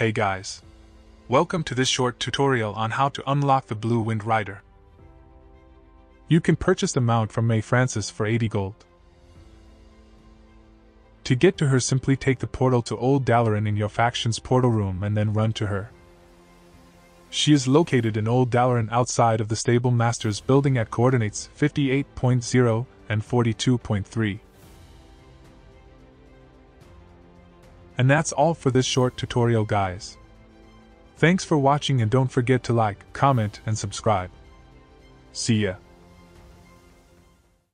Hey guys! Welcome to this short tutorial on how to unlock the Blue Wind Rider. You can purchase the mount from Mei Francis for 80 gold. To get to her simply take the portal to Old Dalaran in your faction's portal room and then run to her. She is located in Old Dalaran outside of the Stable Masters building at coordinates 58.0 and 42.3. And that's all for this short tutorial guys. Thanks for watching and don't forget to like, comment, and subscribe. See ya.